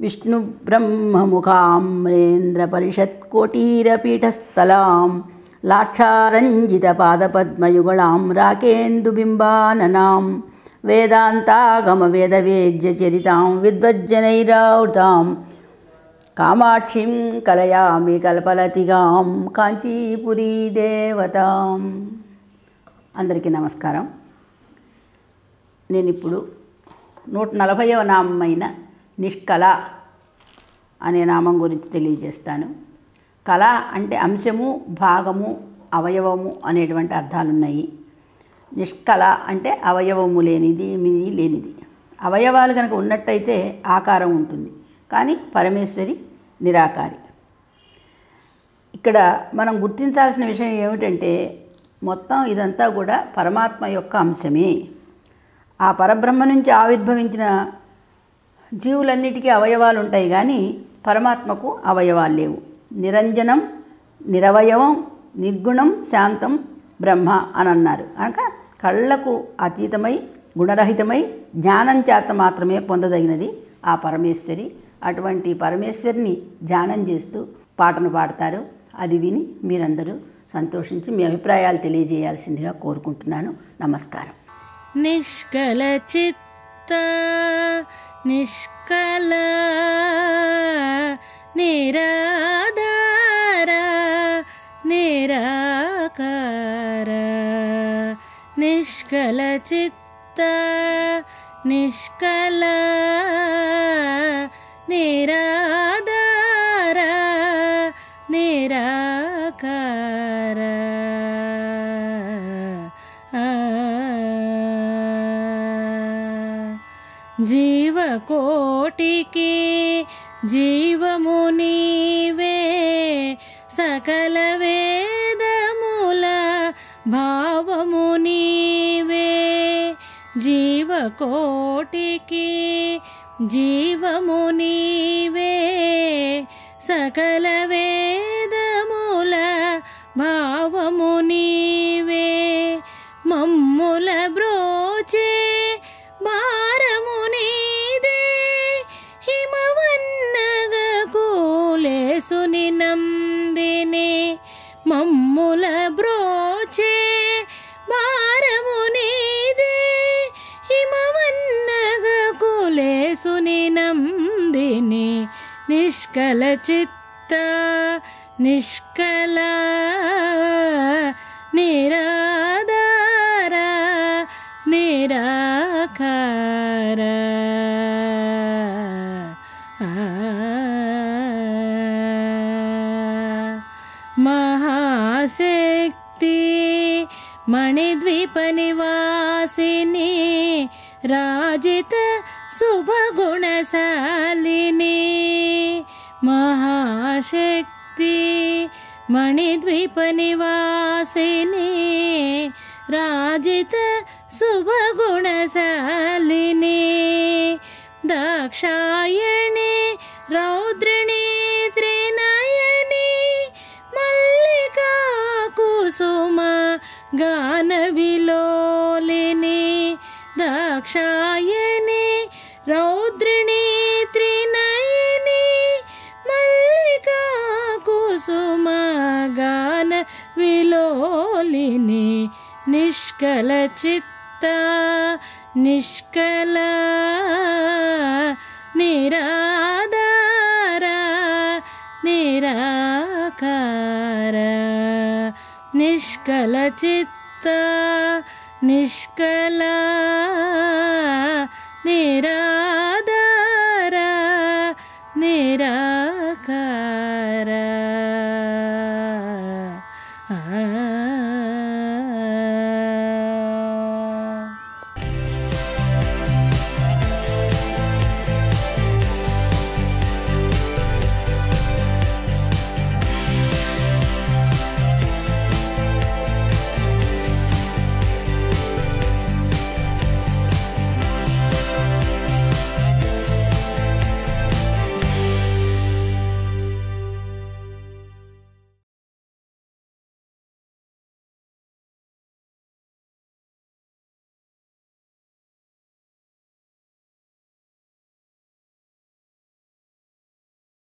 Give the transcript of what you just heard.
विष्णुब्रह्ममुखाम्रेन्द्रपरिषत्कोटीरपीठस्थलां लाक्षारञ्जितपादपद्मयुगलां राकेन्दुबिम्बाननां वेदान्तागमवेदवेद्यचरितां विद्वज्जनैरावृतां కామాక్షిం కలయామి కల్పలతిగాం కాంచీపురీ దేవతాం అందరికీ నమస్కారం నేను ఇప్పుడు నూట నలభైవ నామైన నిష్కళ అనే నామం గురించి తెలియజేస్తాను. కళ అంటే అంశము భాగము అవయవము అనేటువంటి అర్థాలున్నాయి. నిష్కళ అంటే అవయవము లేనిది మిది లేనిది. అవయవాలు కనుక ఉన్నట్టయితే ఆకారం ఉంటుంది. కానీ పరమేశ్వరి నిరాకారి. ఇక్కడ మనం గుర్తించాల్సిన విషయం ఏమిటంటే మొత్తం ఇదంతా కూడా పరమాత్మ యొక్క అంశమే. ఆ పరబ్రహ్మ నుంచి ఆవిర్భవించిన జీవులన్నిటికీ అవయవాలు ఉంటాయి కానీ పరమాత్మకు అవయవాలు లేవు. నిరంజనం నిరవయవం నిర్గుణం శాంతం బ్రహ్మ అని అన్నారు కనుక కళ్ళకు అతీతమై గుణరహితమై జ్ఞానం చేత మాత్రమే పొందదగినది ఆ పరమేశ్వరి. అటువంటి పరమేశ్వరిని ధ్యానం చేస్తూ పాటను పాడతారు. అది విని మీరందరూ సంతోషించి మీ అభిప్రాయాలు తెలియజేయాల్సిందిగా కోరుకుంటున్నాను. నమస్కారం. నిష్కలచిత్త निष्कल निराधार निराकार। निष्कलचित्त निष्कल निराधार निराकार। జీవకోటికి జీవము నీవే సకల వేదముల భావము నీవే. జీవకోటికి జీవము నీవే సకల వేదముల భావ కూలేసుని నందిని మమ్ముల బ్రోచే భారము నీదే హిమవన్నగ కూలేసుని నందిని నిష్కల చిత్త నిష్కల నిరాధార నిరాకార आसक्ति शक्ति राजित राजितशालिनी महाशक्ति मणिद्विपनिवासिनी राजित शुभगुणशालिनी दक्षायणि रौद्र గాన విలోలిని దాక్షాయని రౌద్రిణి త్రినయని మల్లికా కుసుమ గాన విలోలిని నిష్కల చిత్త నిష్కల నిరాధార నిరాకార निष्कलचित्ता निष्कला निरादा